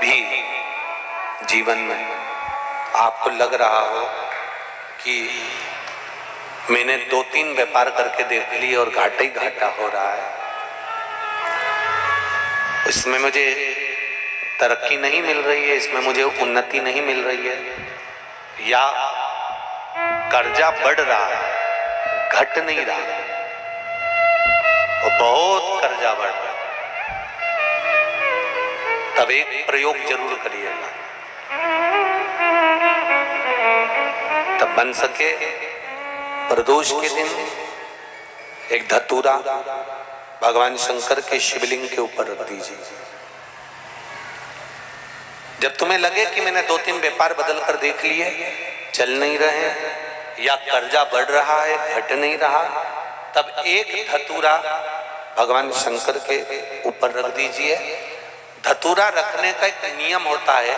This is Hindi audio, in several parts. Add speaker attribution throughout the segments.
Speaker 1: कभी जीवन में आपको लग रहा हो कि मैंने दो तीन व्यापार करके देख लिए और घाटा ही घाटा हो रहा है। इसमें मुझे तरक्की नहीं मिल रही है, इसमें मुझे उन्नति नहीं मिल रही है। या कर्जा बढ़ रहा है, घट नहीं रहा और बहुत कर्जा बढ़ रहा है। तब एक प्रयोग ज़रूर करिएगा। तब बन सके प्रदोष के दिन, एक धतूरा भगवान शंकर के शिवलिंग के ऊपर रख दीजिए। जब तुम्हें लगे कि मैंने दो तीन व्यापार बदल कर देख लिए, चल नहीं रहे, या कर्जा बढ़ रहा है, घट नहीं रहा, तब एक धतूरा भगवान शंकर के ऊपर रख दीजिए। धतूरा रखने का एक नियम होता है।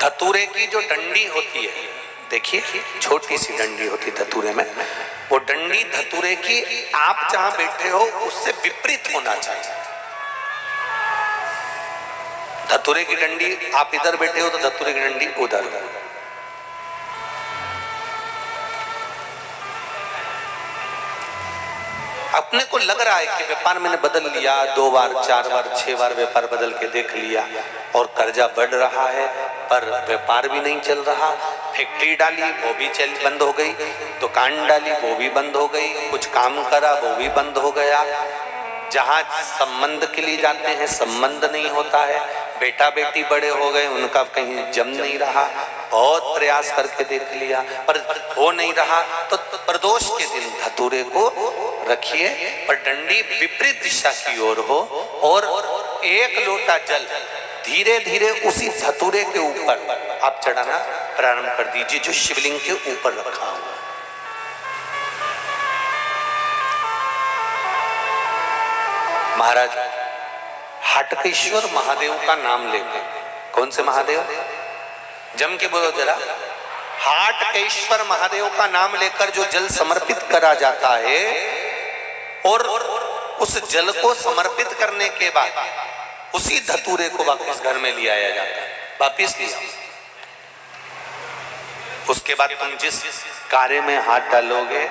Speaker 1: धतूरे की जो डंडी होती है, देखिए छोटी सी डंडी होती है धतूरे में, वो डंडी धतूरे की आप जहाँ बैठे हो, उससे विपरीत होना चाहिए। धतूरे की डंडी, आप इधर बैठे हो तो धतूरे की डंडी उधर। अपने को लग रहा है कि व्यापार मैंने बदल लिया, दो बार, चार बार, छह बार व्यापार बदल के देख लिया और कर्जा बढ़ रहा है, पर व्यापार भी नहीं चल रहा। फैक्ट्री डाली, वो भी चल बंद हो गई। दुकान डाली, वो भी बंद हो गई। कुछ काम करा, वो भी बंद हो गया। जहाँ संबंध के लिए जाते हैं, संबंध नहीं होता है। बेटा बेटी बड़े हो गए, उनका कहीं जम नहीं रहा। बहुत प्रयास करके देख लिया, पर हो नहीं रहा। तो प्रदोष के दिन, धतूरे को रखिए, पर डंडी विपरीत दिशा की ओर हो और एक लोटा जल धीरे धीरे उसी धतूरे के ऊपर आप चढ़ाना प्रारंभ कर दीजिए जो शिवलिंग के ऊपर रखा हुआ महाराज, हाटकेश्वर महादेव का नाम लेकर। कौन से महादेव? जम के बोलो जरा। हाटकेश्वर महादेव का नाम लेकर जो जल समर्पित करा जाता है और उस जल को समर्पित करने के बाद उसी धतूरे को वापस घर में ले आया जाता है। वापिस लिया उसके बाद तुम जिस कार्य में हाथ डालोगे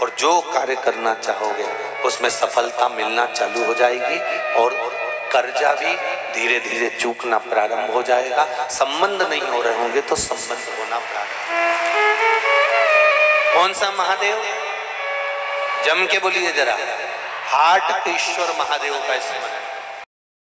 Speaker 1: और जो कार्य करना चाहोगे, उसमें सफलता मिलना चालू हो जाएगी और कर्जा भी धीरे धीरे चूकना प्रारंभ हो जाएगा। संबंध नहीं हो रहे होंगे तो संबंध होना प्रारंभ। कौन सा महादेव? जम के बोलिए जरा। हाट ईश्वर महादेव का स्मरण।